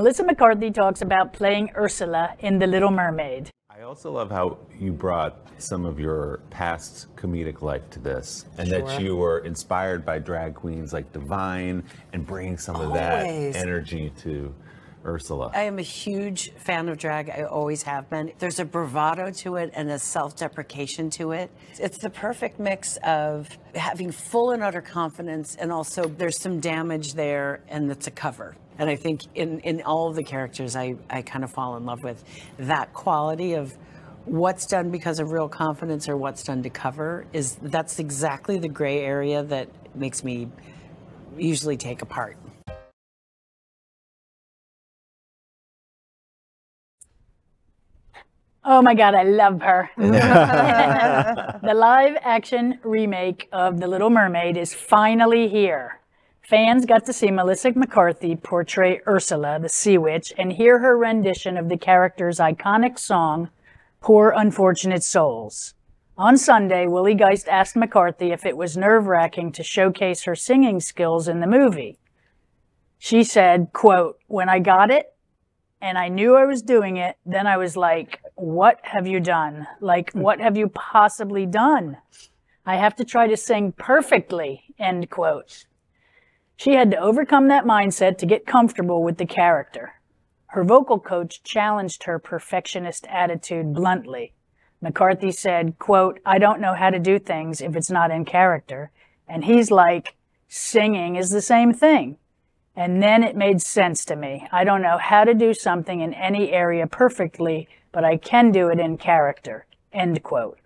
Melissa McCarthy talks about playing Ursula in The Little Mermaid. I also love how you brought some of your past comedic life to this, and Sure. that you were inspired by drag queens like Divine and bringing some of that energy to Ursula. I am a huge fan of drag. I always have been. There's a bravado to it and a self deprecation to it. It's the perfect mix of having full and utter confidence, and also there's some damage there, and it's a cover. And I think in, in all of the characters, I, I kind of fall in love with that quality of what's done because of real confidence or what's done to cover is that's exactly the gray area that makes me usually take apart. Oh my God, I love her. the live action remake of The Little Mermaid is finally here. Fans got to see Melissa McCarthy portray Ursula, the sea witch, and hear her rendition of the character's iconic song, Poor Unfortunate Souls. On Sunday, Willie Geist asked McCarthy if it was nerve wracking to showcase her singing skills in the movie. She said, quote, when I got it, and I knew I was doing it, then I was like, what have you done? Like, hmm. what have you possibly done? I have to try to sing perfectly, end quote. She had to overcome that mindset to get comfortable with the character. Her vocal coach challenged her perfectionist attitude bluntly. McCarthy said, quote, I don't know how to do things if it's not in character. And he's like, singing is the same thing. And then it made sense to me. I don't know how to do something in any area perfectly, but I can do it in character. End quote.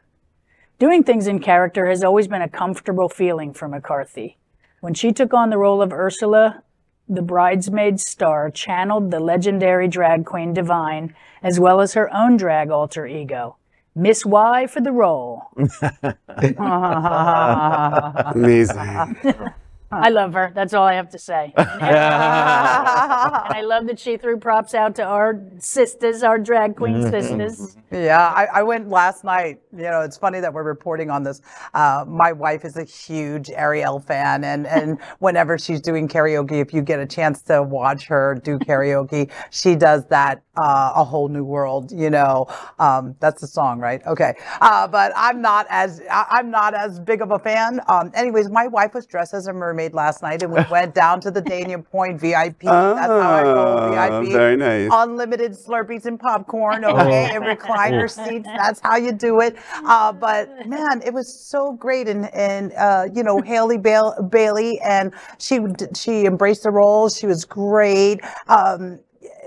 Doing things in character has always been a comfortable feeling for McCarthy. When she took on the role of Ursula, the bridesmaid star channeled the legendary drag queen Divine, as well as her own drag alter ego. Miss Y for the role. Amazing. I love her. That's all I have to say. And, and I love that she threw props out to our sisters, our drag queen sisters. Yeah, I, I went last night. You know, it's funny that we're reporting on this. Uh, my wife is a huge Ariel fan, and, and whenever she's doing karaoke, if you get a chance to watch her do karaoke, she does that uh, a whole new world. You know, um, that's the song, right? Okay, uh, but I'm not as I, I'm not as big of a fan. Um, anyways, my wife was dressed as a mermaid last night, and we went down to the Dania Pointe VIP. That's how I roll Ah, VIP. very nice. Unlimited Slurpees and popcorn, okay, and recliner seats. That's how you do it. Uh, but man, it was so great, and and uh, you know Halle Bail- Bailey, and she she embraced the role. She was great. Um,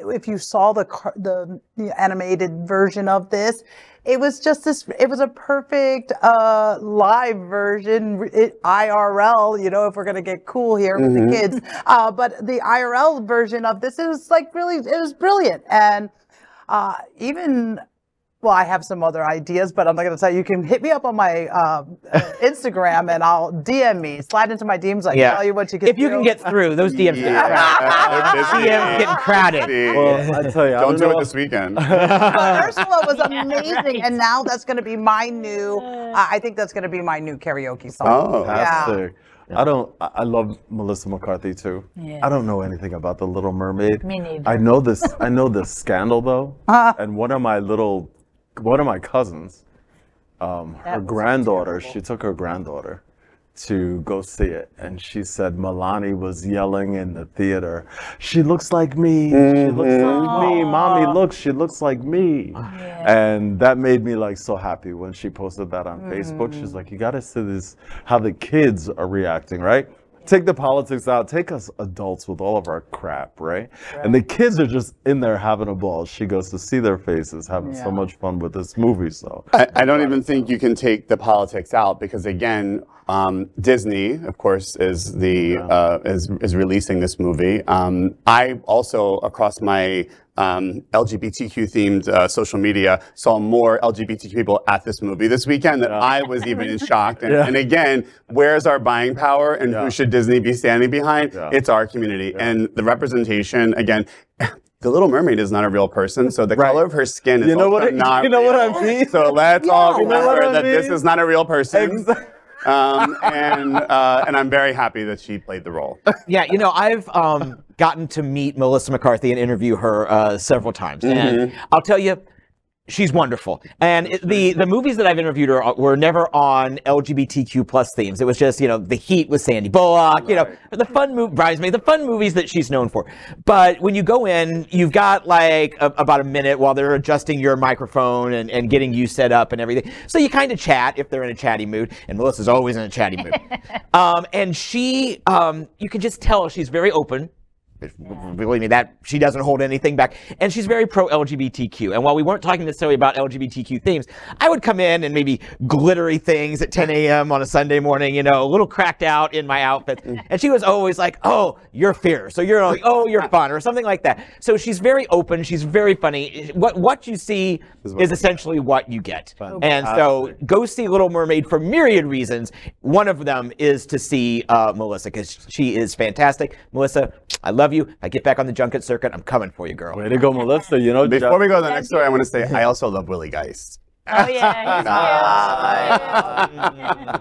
if you saw the the, the animated version of this. It was just this. It was a perfect uh, live version, it, IRL. You know, if we're gonna get cool here with Mhm. the kids, uh, but the IRL version of this, it was like really, it was brilliant. And uh, even, well, I have some other ideas, but I'm not going to tell you. You can hit me up on my uh, uh, Instagram and I'll DM me, slide into my DMs. I can Yeah. tell you what you can If you can get through, those DMs get crowded. DMs getting crowded. Well, I tell you, don't don't do know. it this weekend. But Ursula was amazing, and now that's going to be my new. Uh, I think that's going to be my new karaoke song. Oh. yeah. Fantastic. I don't. I I love Melissa McCarthy too. Yeah. I don't know anything about the Little Mermaid. Me neither. I know this. I know this scandal though, Uh-huh. and one of my little, one of my cousins, um, her granddaughter. She took her granddaughter to go see it, and she said Milani was yelling in the theater. She looks like me. She looks like me. Mommy, look. She looks like me. And that made me like so happy when she posted that on Facebook. She's like, you got to see this, how the kids are reacting, right? Take the politics out. Take us adults with all of our crap, right? And the kids are just in there having a ball. She goes to see their faces, having so much fun with this movie. So I, I don't even think you can take the politics out because again, um, Disney, of course, is the uh, is is releasing this movie. Um, I also across my um, LGBTQ themed uh, social media saw more LGBTQ people at this movie this weekend that I was even shocked. And, Yeah. and again, where's our buying power and who should Disney be standing behind? Yeah. It's our community and the representation again. The Little Mermaid is not a real person, so the color of her skin is You know also what I- not you know what real. I mean? So let's all what remember I that this is not a real person. Um, and uh, and I'm very happy that she played the role. Yeah, you know, I've um, gotten to meet Melissa McCarthy and interview her uh, several times, and I'll tell you, she's wonderful. And it, the the movies that I've interviewed her on were never on LGBTQ plus themes. It was just you know the Heat with Sandy Bullock, you know the fun movie Bridesmaid, the fun movies that she's known for. But when you go in, you've got like a, about a minute while they're adjusting your microphone and, and getting you set up and everything. So you kind of chat if they're in a chatty mood, and Melissa's always in a chatty mood. um, and she, um, you can just tell she's very open. Believe me, that she doesn't hold anything back, and she's very pro LGBTQ. And while we weren't talking necessarily about LGBTQ themes, I would come in and maybe glittery things at 10 a.m. on a Sunday morning, you know, a little cracked out in my outfit, and she was always like, "Oh, you're fierce," or "You're like, oh, you're fun," or something like that. So she's very open. She's very funny. What what you see is essentially what you get, and so go see Little Mermaid for myriad reasons. One of them is to see uh, Melissa because she is fantastic. Melissa, I love you. I get back on the junket circuit, I'm coming for you, girl. Way to go, Melissa. You know, Before Jeff- we go to the next story, I want to say I also love Willie Geist, Oh yeah,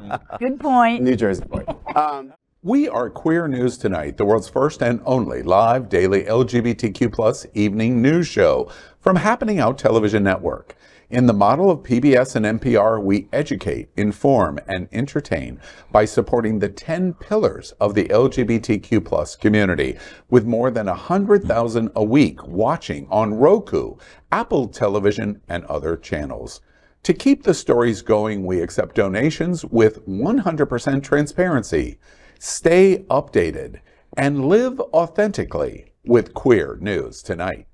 he's cute. Good point. New Jersey boy. Um, We are Queer News Tonight, the world's first and only live daily LGBTQ plus evening news show from Happening Out Television Network. In the model of PBS and NPR, we educate, inform, and entertain by supporting the 10 pillars of the LGBTQ plus community, with more than 100,000 a week watching on Roku, Apple Television, and other channels. To keep the stories going, we accept donations with 100% transparency. Stay updated and live authentically with Queer News Tonight.